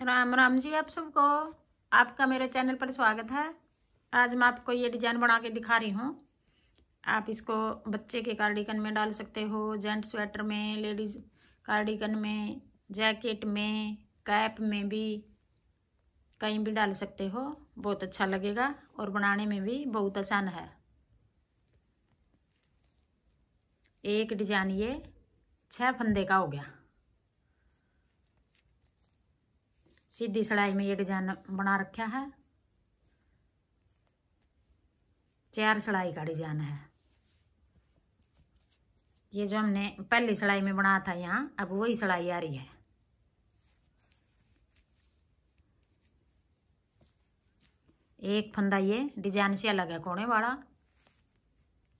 राम राम जी, आप सबको, आपका मेरे चैनल पर स्वागत है। आज मैं आपको ये डिज़ाइन बना के दिखा रही हूँ। आप इसको बच्चे के कार्डिकन में डाल सकते हो जेंट स्वेटर में, लेडीज़ कार्डिकन में, जैकेट में, कैप में भी कहीं भी डाल सकते हो। बहुत अच्छा लगेगा और बनाने में भी बहुत आसान है। एक डिज़ाइन ये छह फंदे का हो गया। सीधी सिलाई में ये डिज़ाइन बना रखा है। चार सिलाई का डिज़ाइन है। ये जो हमने पहली सिलाई में बनाया था यहाँ, अब वही सिलाई आ रही है। एक फंदा ये, डिज़ाइन से अलग है कोने वाला।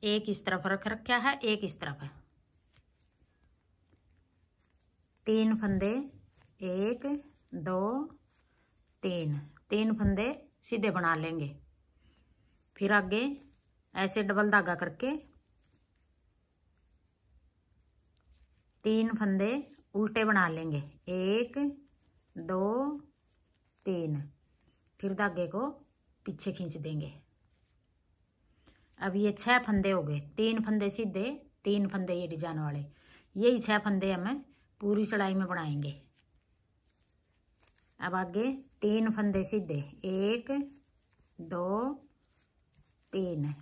एक इस तरफ़ रख रखा है, एक इस तरफ़ है। तीन फंदे, एक दो, तीन। तीन फंदे सीधे बना लेंगे। फिर आगे ऐसे डबल धागा करके तीन फंदे उल्टे बना लेंगे। एक, दो, तीन। फिर धागे को पीछे खींच देंगे। अब ये छह फंदे हो गए। तीन फंदे सीधे, तीन फंदे ये डिज़ाइन वाले। यही छह फंदे हमें पूरी चढ़ाई में बनाएँगे। अब आगे तीन फंदे सीधे। एक, दो, तीन।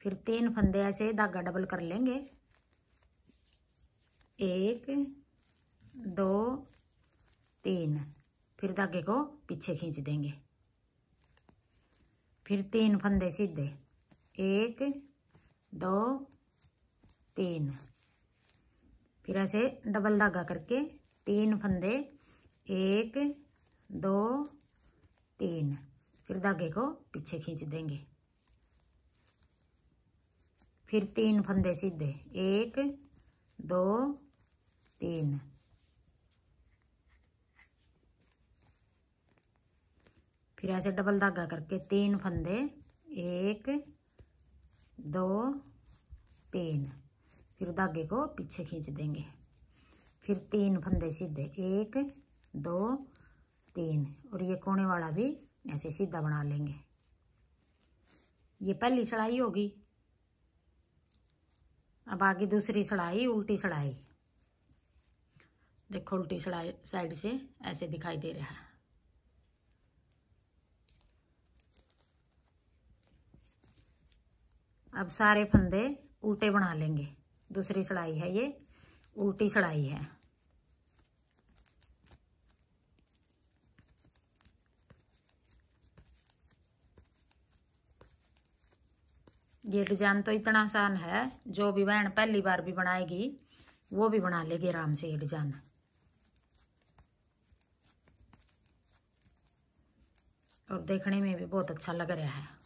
फिर तीन फंदे ऐसे धागा डबल कर लेंगे। एक, दो, तीन। फिर धागे को पीछे खींच देंगे। फिर तीन फंदे सीधे। एक, दो, तीन। फिर ऐसे डबल धागा करके तीन फंदे एक, दो, तीन। फिर धागे को पीछे खींच देंगे। फिर तीन फंदे सीधे। एक, दो, तीन। फिर ऐसे डबल धागा करके तीन फंदे। एक, दो, तीन। फिर धागे को पीछे खींच देंगे। फिर तीन फंदे सीधे। एक दो, तीन। और ये कोने वाला भी ऐसे सीधा बना लेंगे। ये पहली सड़ाई होगी। अब आगे दूसरी सड़ाई, उल्टी सड़ाई। देखो, उल्टी सड़ाई साइड से ऐसे दिखाई दे रहा है। अब सारे फंदे उल्टे बना लेंगे। दूसरी सड़ाई है ये, उल्टी सड़ाई है। ये डिज़ाइन तो इतना आसान है, जो भी बहन पहली बार भी बनाएगी, वो भी बना लेगी आराम से, ये डिज़ाइन और देखने में भी बहुत अच्छा लग रहा है।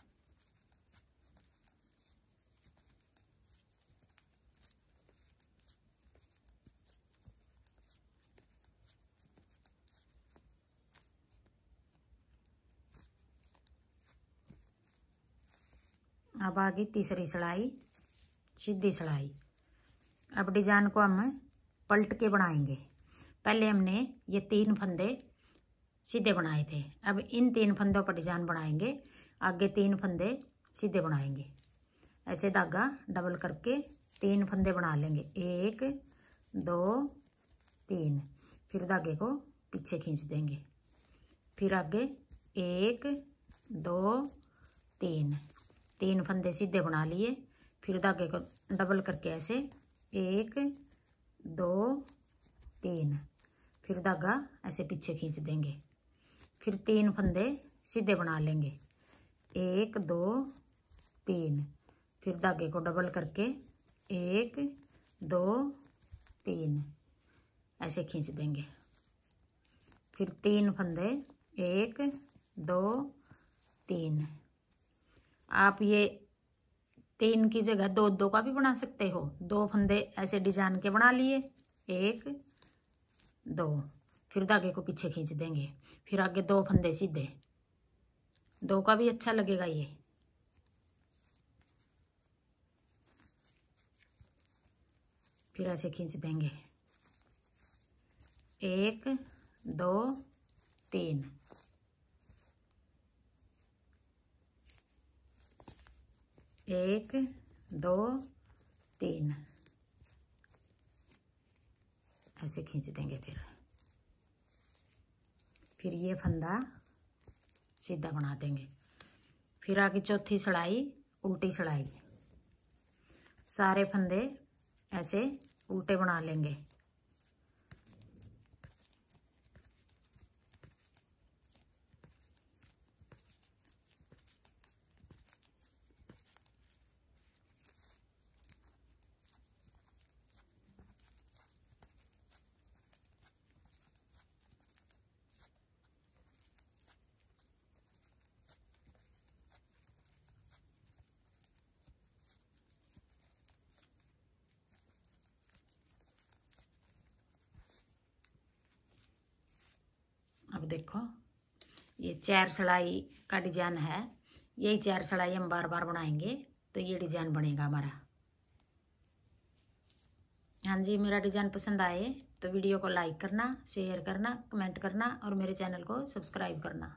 अब आ गई तीसरी सिलाई, सीधी सिलाई। अब डिज़ाइन को हम पलट के बनाएँगे। पहले हमने ये तीन फंदे सीधे बनाए थे। अब इन तीन फंदों पर डिज़ाइन बनाएँगे, आगे तीन फंदे सीधे बनाएँगे। ऐसे धागा डबल करके तीन फंदे बना लेंगे। एक, दो, तीन। फिर धागे को पीछे खींच देंगे। फिर आगे एक, दो, तीन। तीन फंदे सीधे बना लिए। फिर धागे को डबल करके ऐसे। एक, दो, तीन। फिर धागा ऐसे पीछे खींच देंगे। फिर तीन फंदे सीधे बना लेंगे। एक, दो, तीन। फिर धागे को डबल करके एक, दो, तीन। ऐसे खींच देंगे। फिर तीन फंदे। एक, दो, तीन। आप ये तीन की जगह दो दो का भी बना सकते हो। दो फंदे ऐसे डिज़ाइन के बना लिए। एक, दो। फिर धागे को पीछे खींच देंगे। फिर आगे दो फंदे सीधे। दो का भी अच्छा लगेगा ये। फिर ऐसे खींच देंगे। एक, दो, तीन। एक, दो, तीन। ऐसे खींच देंगे फिर। फिर ये फंदा सीधा बना देंगे। फिर आगे चौथी सड़ाई, उल्टी सड़ाई। सारे फंदे ऐसे उल्टे बना लेंगे अब देखो। ये चार सिलाई का डिज़ाइन है। यही चार सिलाई हम बार बार बनाएँगे तो ये डिज़ाइन बनेगा हमारा। हाँ जी, मेरा डिज़ाइन पसंद आए तो वीडियो को लाइक करना, शेयर करना, कमेंट करना और मेरे चैनल को सब्सक्राइब करना।